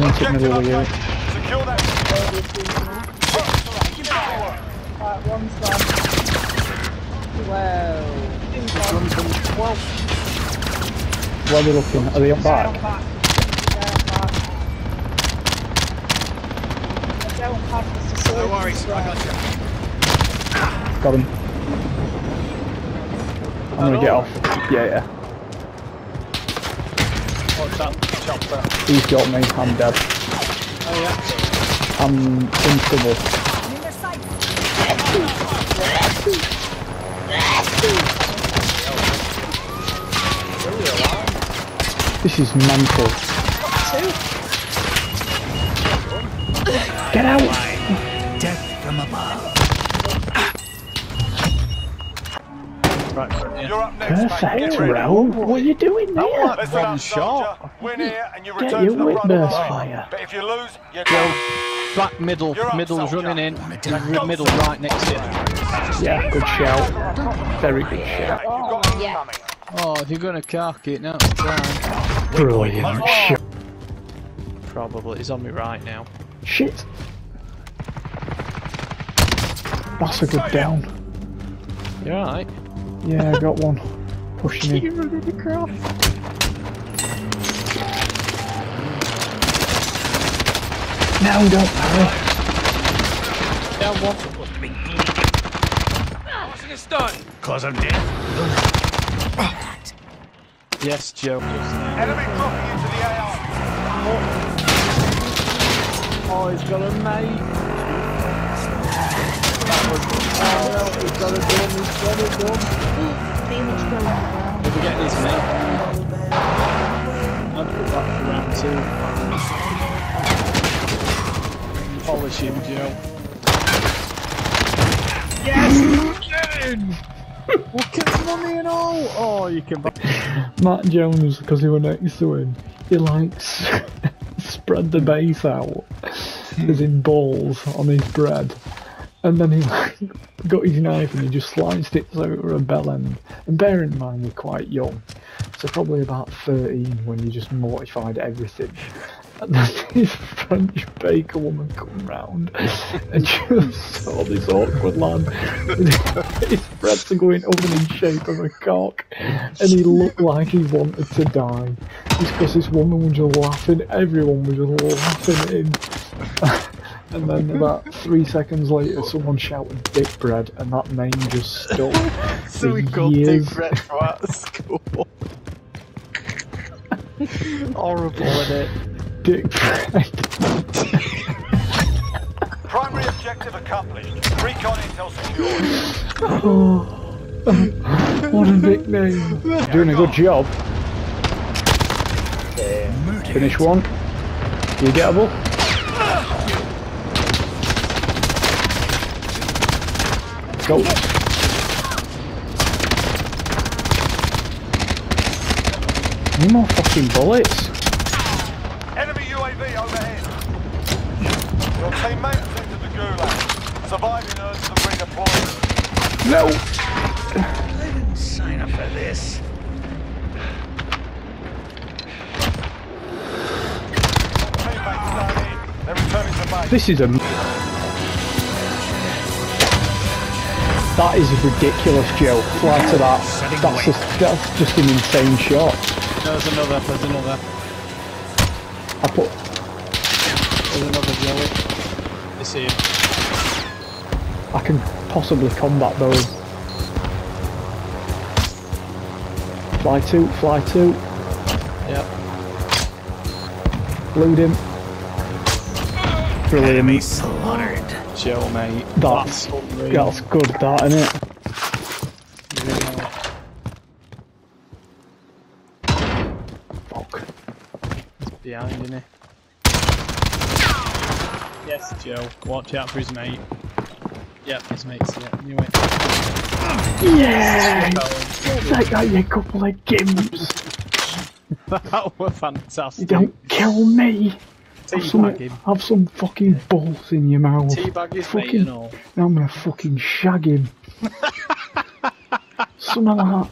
one took middle of you. Secure that. Right, one's gone. Are they looking? Are they Down back? back. Down back. Down back is the no worries, I got you. Got him. I'm gonna get off. Yeah, yeah. What's? Chopper. He's got me. I'm dead. Oh yeah. I'm in trouble. This is mental. Get out! Perfect, Get ready. Ro. What are you doing there? Listen One up, shot. Win here and you Get return your to the whip front of the burst line. fire. But if you lose, you're Go back middle. You're up, Middle's soldier. running in. do R- Middle right next to you. Yeah, good shout. Very good shout. You've got oh, it yeah. Oh, if you're gonna cark it, now it's time. Brilliant shot. Probably. He's on me right now. Shit. That's a good down. You alright? Yeah, I got one. Pushing in. running across. No, don't hurry. Down one. Cause of death. Yes, Joe. Enemy dropping into the AR. Oh, he's got a mate. Oh, he's got a gun, he's got a gun. Did we get his mate? I'd put that for round two. Polish him, Joe. Yes! Look at the money and all! Oh, you can buy. Matt Jones, because he were next to him, he likes spread the base out, as in balls on his bread, and then he like got his knife and he just sliced it over a bell end. And bear in mind we're quite young, so probably about 13 when you just mortified everything. And then this French baker woman come round and just saw this awkward lad. His breads are going open in shape of a cock, and he looked like he wanted to die. It's because this woman was just laughing, everyone was just laughing at him. And then about three seconds later, someone shouted "Dick Bread," and that name just stuck. So we for got years. Dick Bread from out of school. Horrible, isn't it? Dick Bread. Primary objective accomplished. Recon intel secured. Oh, what a nickname! Doing a good job. Finish one. You gettable? Go. Any more fucking bullets? Enemy UAV overhead. Your teammate has entered the gulag. Surviving earns them redeployment. No! I didn't sign up for this. Teammates staying in. They're returning to base. This is a. That is a ridiculous, Joe. Fly to that. That's just, that's just an insane shot. There's another, there's another. I put. There's another Joey. It's here. I can possibly combat those. Fly two, fly two. Yep. Glued him. Brilliant. slaughtered. Joe, mate. That's, unreal. that's good, that, isn't it? Fuck. Behind, isn't he? Yes, Joe. Watch out for his mate. Yep, his mate's here. Knew it. Yeah! Take that, you couple of gimps! that were You fantastic. don't kill me! Have some, Teabag him. have some fucking balls in your mouth. Teabag his mate Fucking- and all. I'm gonna fucking shag him. Something like that.